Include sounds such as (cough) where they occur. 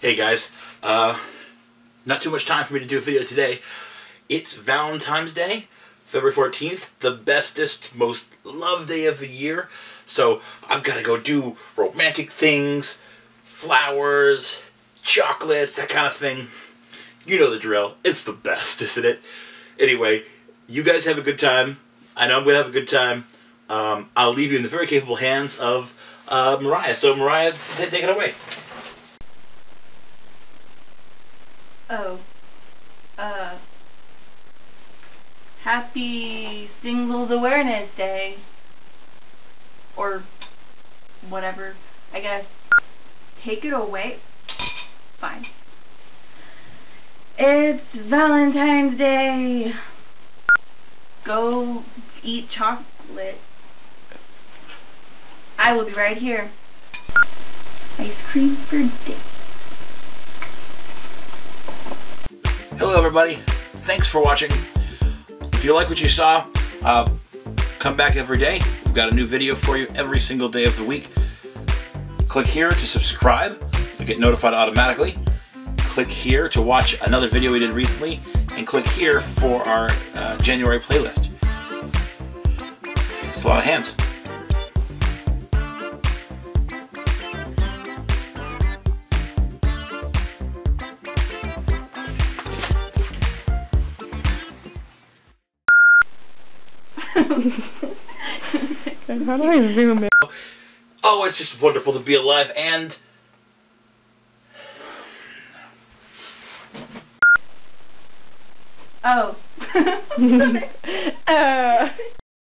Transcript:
Hey guys, uh, not too much time for me to do a video today. It's Valentine's Day, February 14th, the bestest, most loved day of the year. So I've got to go do romantic things, flowers, chocolates, that kind of thing. You know the drill. It's the best, isn't it? Anyway, you guys have a good time. I know I'm going to have a good time. Um, I'll leave you in the very capable hands of uh, Mariah. So Mariah, take it away. Oh. Uh. Happy Singles Awareness Day. Or whatever. I guess. Take it away. Fine. It's Valentine's Day. Go eat chocolate. I will be right here. Ice cream for days. Hello everybody, thanks for watching. If you like what you saw, uh, come back every day. We've got a new video for you every single day of the week. Click here to subscribe. to get notified automatically. Click here to watch another video we did recently, and click here for our uh, January playlist. It's a lot of hands. How do I zoom in? Oh, it's just wonderful to be alive and Oh. (laughs) uh.